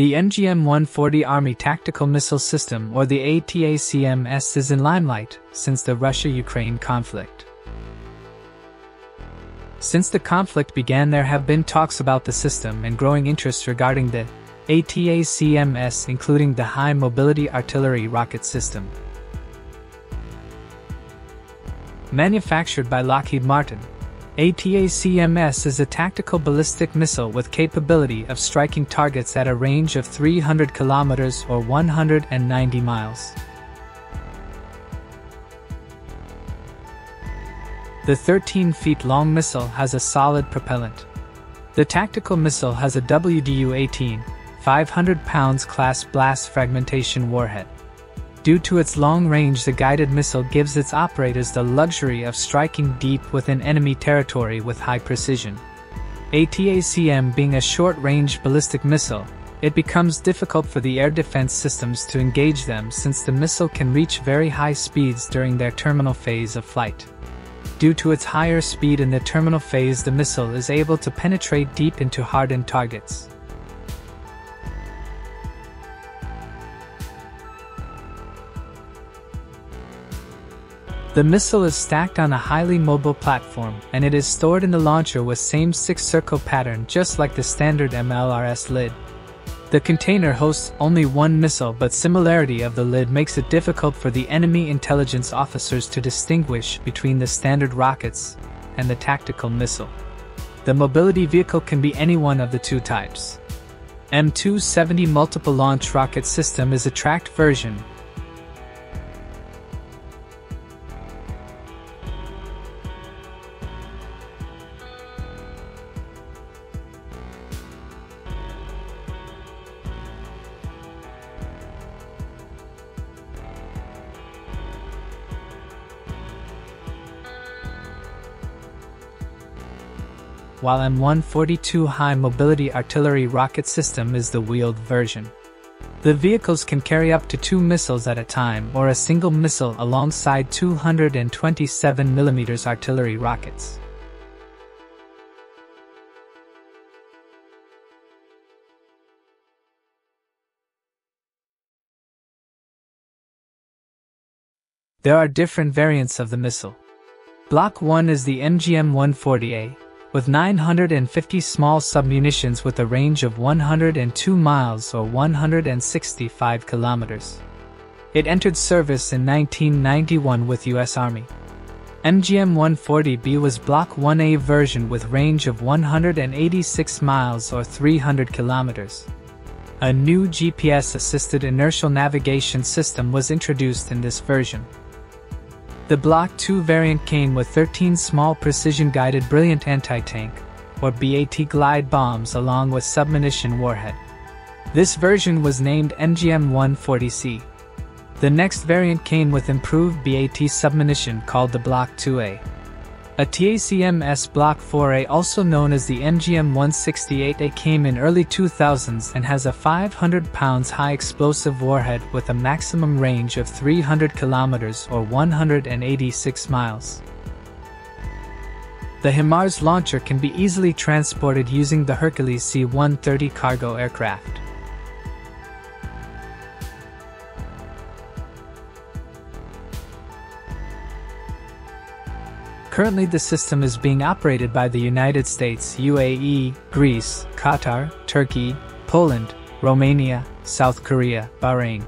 The MGM-140 Army Tactical Missile System or the ATACMS is in limelight since the Russia-Ukraine conflict. Since the conflict began there have been talks about the system and growing interest regarding the ATACMS including the High Mobility Artillery Rocket System. Manufactured by Lockheed Martin, ATACMS is a tactical ballistic missile with capability of striking targets at a range of 300 kilometers or 190 miles. The 13 feet long missile has a solid propellant. The tactical missile has a WDU-18, 500 pounds class blast fragmentation warhead. Due to its long range the guided missile gives its operators the luxury of striking deep within enemy territory with high precision. ATACM being a short-range ballistic missile, it becomes difficult for the air defense systems to engage them since the missile can reach very high speeds during their terminal phase of flight. Due to its higher speed in the terminal phase the missile is able to penetrate deep into hardened targets. The missile is stacked on a highly mobile platform, and it is stored in the launcher with same six-circle pattern just like the standard MLRS lid. The container hosts only one missile but similarity of the lid makes it difficult for the enemy intelligence officers to distinguish between the standard rockets and the tactical missile. The mobility vehicle can be any one of the two types. M270 Multiple Launch Rocket System is a tracked version while M142 High Mobility Artillery Rocket System is the wheeled version. The vehicles can carry up to two missiles at a time or a single missile alongside 227mm artillery rockets. There are different variants of the missile. Block 1 is the MGM-140A, with 950 small submunitions with a range of 102 miles or 165 kilometers. It entered service in 1991 with US Army. MGM-140B was Block 1A version with range of 186 miles or 300 kilometers. A new GPS-assisted inertial navigation system was introduced in this version. The Block 2 variant came with 13 small precision-guided brilliant anti-tank, or BAT glide bombs along with submunition warhead. This version was named MGM-140C. The next variant came with improved BAT submunition called the Block 2A. ATACMS Block 4A also known as the MGM-168A came in early 2000s and has a 500 pounds high explosive warhead with a maximum range of 300 kilometers or 186 miles. The HIMARS launcher can be easily transported using the Hercules C-130 cargo aircraft. Currently the system is being operated by the United States, UAE, Greece, Qatar, Turkey, Poland, Romania, South Korea, Bahrain.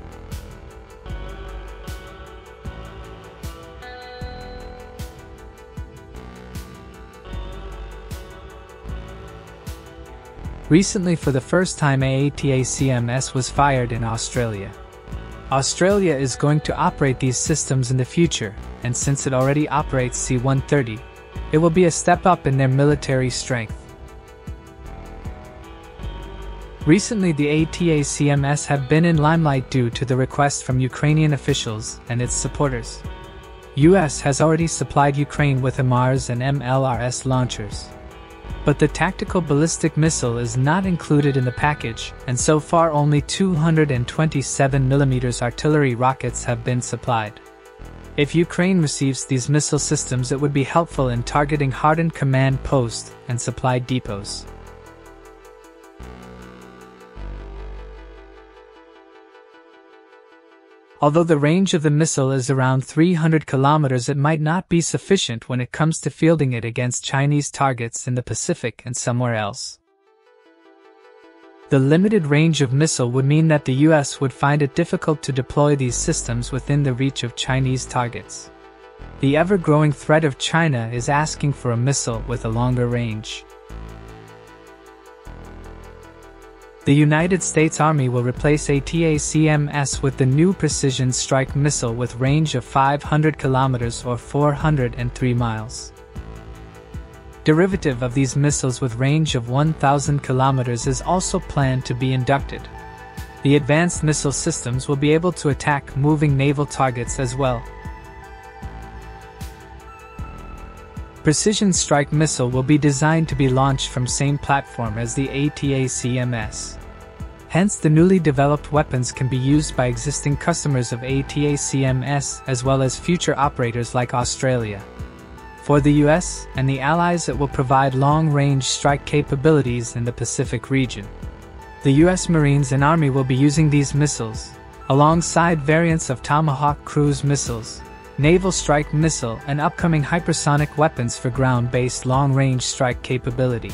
Recently for the first time AATACMS was fired in Australia. Australia is going to operate these systems in the future, and since it already operates C-130, it will be a step up in their military strength. Recently the ATACMS have been in limelight due to the request from Ukrainian officials and its supporters. US has already supplied Ukraine with HIMARS and MLRS launchers. But the tactical ballistic missile is not included in the package, and so far only 227mm artillery rockets have been supplied. If Ukraine receives these missile systems it would be helpful in targeting hardened command posts and supply depots. Although the range of the missile is around 300 kilometers, it might not be sufficient when it comes to fielding it against Chinese targets in the Pacific and somewhere else. The limited range of missile would mean that the US would find it difficult to deploy these systems within the reach of Chinese targets. The ever-growing threat of China is asking for a missile with a longer range. The United States Army will replace ATACMS with the new Precision Strike Missile with range of 500 kilometers or 403 miles derivative of these missiles with range of 1,000 kilometers is also planned to be inducted. The advanced missile systems will be able to attack moving naval targets as well. Precision Strike Missile will be designed to be launched from same platform as the ATACMS. Hence the newly developed weapons can be used by existing customers of ATACMS as well as future operators like Australia. For the US and the Allies, it will provide long-range strike capabilities in the Pacific region. The US Marines and Army will be using these missiles, alongside variants of Tomahawk cruise missiles, Naval Strike Missile and upcoming hypersonic weapons for ground-based long-range strike capability.